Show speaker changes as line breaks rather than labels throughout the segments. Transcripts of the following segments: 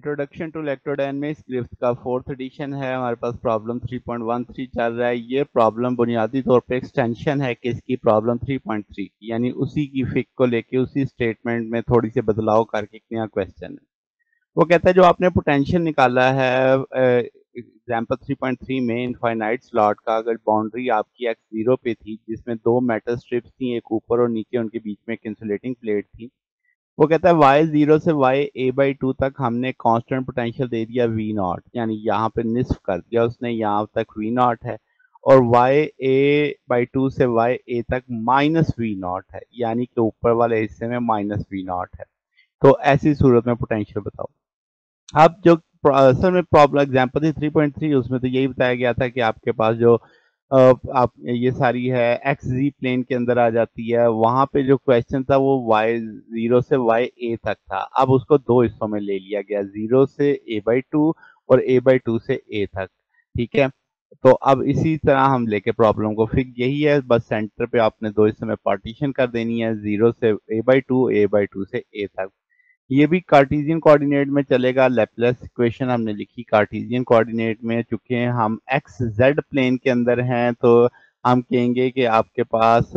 Introduction to الیکٹروڈینمکس کا fourth edition ہے ہمارے پاس پرابلم 3.13 چل رہا ہے یہ پرابلم بنیادی طور پہ ایکسٹینشن ہے کس کی پرابلم 3.3 یعنی اسی کی فک کو لے کے اسی سٹیٹمنٹ میں تھوڑی سے بدلاؤ کر کے نیا کویسچن ہے وہ کہتا ہے جو آپ نے پوٹینشیل نکالا ہے ایگزامپل 3.3 میں انفائنائٹ سلاٹ کا اگر باؤنڈری آپ کی ایکس زیرو پہ تھی جس میں دو میٹل سٹرپس تھیں ایک اوپر اور نیچے ان کے بیچ میں ایک انسولیٹنگ پلیٹ تھی وہ کہتا ہے وائی زیرو سے وائی اے بائی ٹو تک ہم نے کانسٹنٹ پوٹینشیل دے دیا وی ناٹ یعنی یہاں پہ نصف کر دیا اس نے، یہاں تک وی ناٹ ہے، اور وائی اے بائی ٹو سے وائی اے تک مائنس وی ناٹ ہے یعنی کہ اوپر والے حصے میں مائنس وی ناٹ ہے۔ تو ایسی صورت میں پوٹینشیل بتاؤ۔ اب جو اصل میں پرابلم ایگزامپل تھی 3.3 اس میں تو یہی بتایا گیا تھا کہ آپ کے پاس جو آپ یہ ساری ہے ایکس زی پلین کے اندر آ جاتی ہے۔ وہاں پہ جو کویشچن تھا وہ وائی زیرو سے وائی اے تک تھا۔ اب اس کو دو حصوں میں لے لیا گیا زیرو سے اے بائی ٹو اور اے بائی ٹو سے اے تک۔ ٹھیک ہے؟ تو اب اسی طرح ہم لے کے پرابلم کو فک یہی ہے۔ بس سینٹر پہ آپ نے دو حصوں میں پارٹیشن کر دینی ہے زیرو سے A by two A by two سے اے تک۔ یہ بھی کارٹیزین کوارڈینیٹ میں چلے گا. لیپلس اکویشن ہم نے لکھی. کارٹیزین کوارڈینیٹ میں چونکہ ہم ایکس زیڈ پلین کے اندر ہیں تو ہم کہیں گے کہ آپ کے پاس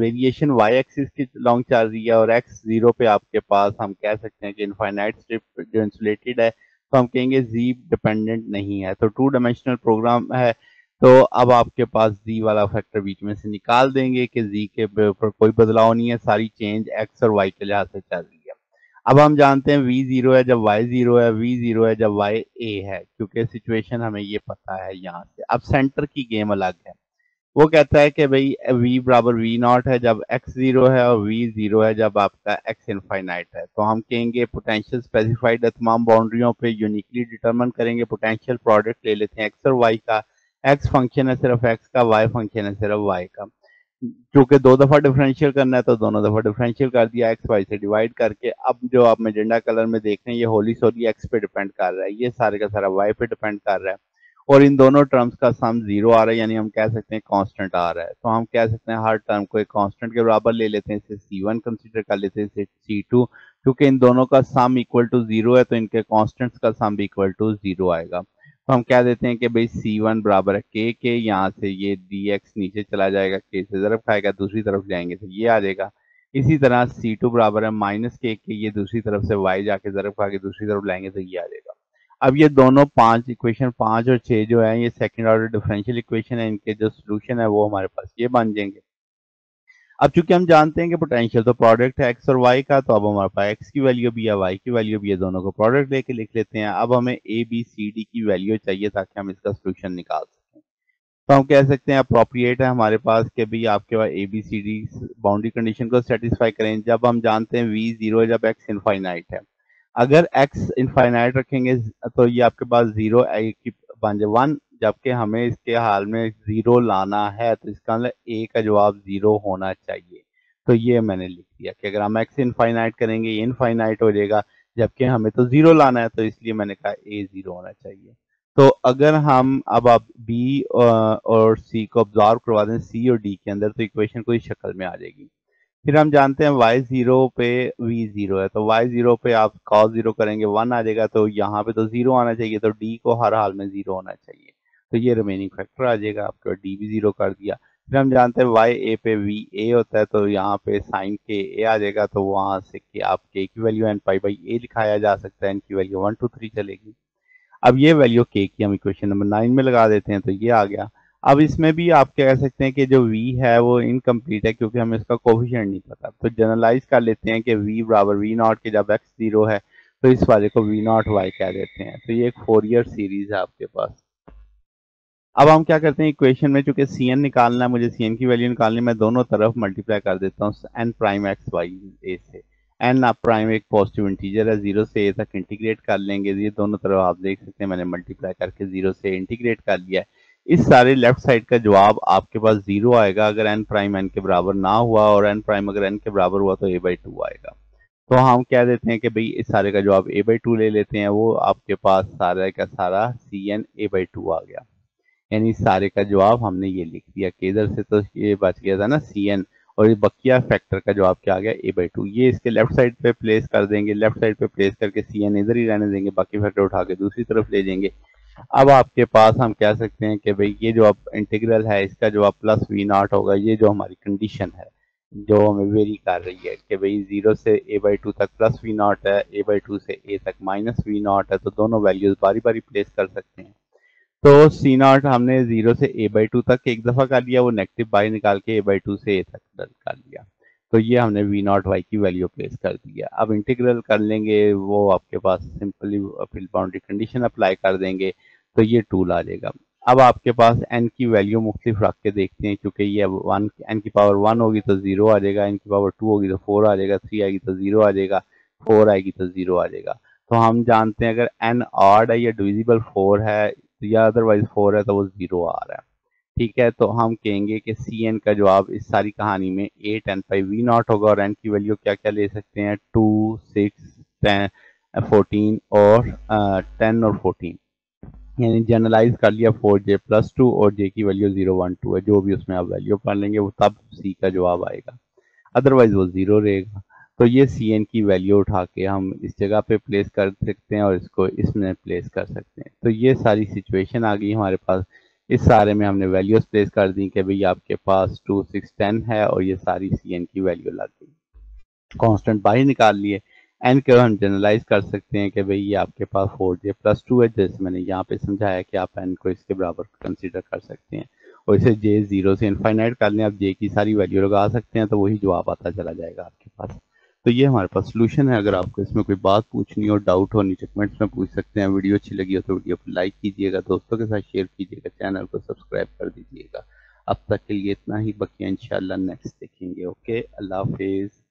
ویریشن وائی ایکسس کی لانگ چل رہی ہے اور ایکس زیرو پہ آپ کے پاس ہم کہہ سکتے ہیں کہ انفائنائٹ اسٹرپ جو انسولیٹڈ ہے تو ہم کہیں گے زی ڈپینڈنٹ نہیں ہے. تو ٹو ڈائمینشنل پروگرام ہے تو اب آپ کے پاس زی والا فیکٹر بیچ میں سے نکال دیں گے کہ زی کے اوپر کوئی بدلاؤ نہیں ہے. ساری چینج ایکس اور وائی کے لحاظ سے چل رہی ہے. اب ہم جانتے ہیں وی زیرو ہے جب وائی زیرو ہے وی زیرو ہے جب وائی اے ہے، کیونکہ سچویشن ہمیں یہ پتا ہے یہاں سے۔ اب سینٹر کی گیم الگ ہے۔ وہ کہتا ہے کہ بھئی وی برابر وی ناٹ ہے جب ایکس زیرو ہے اور وی زیرو ہے جب آپ کا ایکس انفائنائٹ ہے۔ تو ہم کہیں گے پوٹینشیل اسپیسیفائڈ تمام باؤنڈریوں پہ یونیکلی ڈیٹرمن کریں گے پوٹینشیل پروڈکٹ لے لیتے ہیں۔ ایکس اور وائی کا ایکس فنکشن ہے صرف ایکس کا وائی فنکشن ہے صرف وائی کا۔ چونکہ دو دفعہ ڈیفرنشیل کرنا ہے تو دونوں دفعہ ڈیفرنشیل کر دیا ایکس وائی سے ڈیوائڈ کر کے اب جو آپ میجنڈا کلر میں دیکھ رہے ہیں، یہ ہولی سولی ایکس پہ ڈیپینڈ کر رہا ہے، یہ سارے کا سارا وائی پہ ڈیپینڈ کر رہا ہے اور ان دونوں ٹرمز کا سم زیرو آ رہا ہے یعنی ہم کہہ سکتے ہیں کانسٹنٹ آ رہا ہے۔ تو ہم کہہ سکتے ہیں ہر ٹرم کو ایک کانسٹنٹ کے برابر لے لیتے ہیں، اسے سی ون کنسیڈر کر لیتے ہیں، اسے سی ٹو کیونکہ ان دونوں کا سم ایکول ٹو زیرو ہے تو ان کے کانسٹنٹس کا سم بھی ایکول ٹو زیرو آئے گا۔ تو ہم کہہ دیتے ہیں کہ بھئی سی ون برابر ہے کے کے یہاں سے یہ ڈی ایکس نیچے چلا جائے گا کے سے ضرب کھائے گا، دوسری طرف جائیں گے، تو یہ آ جائے گا۔ اسی طرح سی ٹو برابر ہے مائنس کے کے یہ دوسری طرف سے وائی جا کے ضرب کھا کے دوسری طرف لائیں گے، تو یہ آ جائے گا۔ اب یہ دونوں پانچ اکویشن پانچ اور چھ جو ہیں، یہ سیکنڈ آرڈر ڈیفرنشیل اکویشن ہے ان کے جو سلوشن ہے وہ ہمارے پاس یہ بن جائیں گے۔ اب چونکہ ہم جانتے ہیں کہ پوٹینشیل تو پروڈکٹ ہے ایکس اور وائی کا، تو اب ہمارے پاس ایکس کی ویلیو بھی ہے وائی کی ویلیو بھی ہے دونوں کو پروڈکٹ لے کے لکھ لیتے ہیں۔ اب ہمیں اے بی سی ڈی کی ویلیو چاہیے تاکہ ہم اس کا سولوشن نکال سکیں۔ تو ہم کہہ سکتے ہیں اپروپریٹ ہے ہمارے پاس کہ بھی آپ کے پاس A B C D boundary condition کو سیٹسفائی کریں۔ جب ہم جانتے ہیں وی زیرو جب ایکس انفائنائٹ ہے۔ اگر ایکس انفائنائٹ رکھیں گے تو یہ آپ کے پاس زیرو بن جائے ون، جبکہ ہمیں اس کے حال میں زیرو لانا ہے، تو اس کا مطلب اے کا جواب زیرو ہونا چاہیے۔ تو یہ میں نے لکھ دیا کہ اگر ہم ایکس انفائنائٹ کریں گے، یہ انفائنائٹ ہو جائے گا، جبکہ ہمیں تو زیرو لانا ہے، تو اس لیے میں نے کہا اے زیرو ہونا چاہیے۔ تو اگر ہم اب آپ بی اور سی کو ابزارو کروا دیں سی اور ڈی کے اندر، تو اکویشن کوئی شکل میں آ جائے گی۔ پھر ہم جانتے ہیں وائی زیرو پہ وی زیرو ہے، تو وائی زیرو پہ آپ کاس زیرو کریں گے ون آ جائے گا، تو یہاں پہ تو زیرو آنا چاہیے، تو ڈی کو ہر حال میں زیرو ہونا چاہیے۔ تو یہ ریمیننگ فیکٹر آ جائے گا، آپ کو ڈی بھی زیرو کر دیا۔ پھر ہم جانتے ہیں وائی اے پہ وی اے ہوتا ہے، تو یہاں پہ سائن کے اے آ جائے گا، تو وہاں سے کہ آپ کے کی value N pi by A لکھایا جا سکتا ہے ان کی ویلیو ون ٹو تھری چلے گی۔ اب یہ ویلیو کے کی ہم اکویشن نمبر نائن میں لگا دیتے ہیں، تو یہ آ گیا۔ اب اس میں بھی آپ کہہ سکتے ہیں کہ جو وی ہے وہ انکمپلیٹ ہے کیونکہ ہمیں اس کا کوفیشنٹ نہیں پتا۔ تو جنرلائز کر لیتے ہیں کہ وی برابر وی ناٹ کے جب ایکس زیرو ہے، تو اس والے کو وی ناٹ وائی کہہ دیتے ہیں۔ تو یہ ایک فور ایئر سیریز ہے آپ کے پاس۔ اب ہم کیا کرتے ہیں؟ ایکویشن میں چونکہ سی این نکالنا ہے، مجھے سی این کی ویلیو نکالنی میں دونوں طرف ملٹیپلائی کر دیتا ہوں N prime X Y A سے۔ این آپ پرائم ایک پازیٹیو انٹیجر ہے زیرو سے اے تک انٹیگریٹ کر لیں گے۔ یہ دونوں طرف آپ دیکھ سکتے ہیں، میں نے ملٹیپلائی کر کے زیرو سے انٹیگریٹ کر لیا ہے۔ اس سارے لیفٹ سائڈ کا جواب آپ کے پاس زیرو آئے گا اگر این پرائم این کے برابر نہ ہوا اور این پرائم اگر این کے برابر ہوا تو اے بائی ٹو آئے گا۔ تو ہم کہہ دیتے ہیں کہ بھئی اس سارے کا جواب اے بائی ٹو لے لیتے ہیں، وہ آپ کے پاس سارے کا سارا C N A by two آ گیا۔ یعنی سارے کا جواب ہم نے یہ لکھ دیا کہ ادھر سے تو یہ بچ گیا تھا نا سی این اور یہ بقیہ فیکٹر کا جو آپ کے آ گیا اے بائی ٹو یہ اس کے لیفٹ سائڈ پہ پلیس کر دیں گے لیفٹ سائڈ پہ پلیس کر کے سی این ادھر ہی رہنے دیں گے، باقی فیکٹر اٹھا کے دوسری طرف لے جائیں گے۔ اب آپ کے پاس ہم کہہ سکتے ہیں کہ بھئی یہ جو آپ انٹیگرل ہے، اس کا جو آپ پلس وی ناٹ ہوگا، یہ جو ہماری کنڈیشن ہے، جو ہمیں ویری کر رہی ہے کہ بھئی زیرو سے اے بائی ٹو تک پلس وی ناٹ ہے اے بائی ٹو سے اے تک مائنس وی ناٹ ہے، تو دونوں ویلیوز باری باری پلیس کر سکتے ہیں۔ تو سی ناٹ ہم نے زیرو سے اے بائی ٹو تک ایک دفعہ کر لیا، وہ نیگٹیو بائی نکال کے اے بائی ٹو سے اے تک کر لیا۔ تو یہ ہم نے وی ناٹ وائی کی ویلیو پلیس کر دیا اب انٹیگرل کر لیں گے، وہ آپ کے پاس simply full boundary condition apply کر دیں گے، تو یہ ٹول آ جائے گا۔ اب آپ کے پاس این کی ویلیو مختلف رکھ کے دیکھتے ہیں کیونکہ یہ ون این کی پاور ون ہوگی تو زیرو آ جائے گا این کی پاور ٹو ہوگی تو فور آ جائے گا تھری آئے گی تو زیرو آ جائے گا فور آئے گی تو زیرو آ جائے گا۔ تو ہم جانتے ہیں اگر این آڈ ہے یا ڈویزیبل فور ہے، یا ادروائز فور ہے تو وہ زیرو آ رہا ہے۔ ٹھیک ہے، تو ہم کہیں گے کہ سی این کا جواب اس ساری کہانی میں eight n five v naught ہوگا اور این کی ویلیو کیا کیا لے سکتے ہیں؟ ٹو سکس ٹین فورٹین اور ٹین اور فورٹین یعنی جنرلائز کر لیا فور جے پلس ٹو اور جے کی ویلیو زیرو ون ٹو ہے۔ جو بھی اس میں آپ ویلیو پڑھ لیں گے، وہ تب سی کا جواب آئے گا۔ ادروائز وہ زیرو رہے گا۔ تو یہ سی این کی ویلیو اٹھا کے ہم اس جگہ پہ پلیس کر سکتے ہیں اور اس کو اس میں پلیس کر سکتے ہیں۔ تو یہ ساری سچویشن آ گئی ہمارے پاس۔ اس سارے میں ہم نے ویلیوز پلیس کر دی کہ بھئی آپ کے پاس ٹو سکس ٹین ہے اور یہ ساری سی این کی ویلیو لگ گئی کانسٹنٹ باہر نکال لیے۔ این کو ہم جنرلائز کر سکتے ہیں کہ بھئی یہ آپ کے پاس فور جے پلس ٹو ہے، جیسے میں نے یہاں پہ سمجھایا کہ آپ این کو اس کے برابر کنسیڈر کر سکتے ہیں۔ اور اسے جے زیرو سے انفائنائٹ کر لیں آپ جے کی ساری ویلیو لگا سکتے ہیں تو وہی جواب آتا چلا جائے گا آپ کے پاس۔ تو یہ ہمارے پاس سلوشن ہے۔ اگر آپ کو اس میں کوئی بات پوچھنی ہو ڈاؤٹ ہو، نیچے کمنٹس میں پوچھ سکتے ہیں۔ ویڈیو اچھی لگی ہو تو ویڈیو کو لائک کیجیے گا، دوستوں کے ساتھ شیئر کیجیے گا چینل کو سبسکرائب کر دیجیے گا۔ اب تک کے لیے اتنا ہی۔ بقیہ انشاءاللہ نیکسٹ دیکھیں گے۔ اوکے اللہ حافظ۔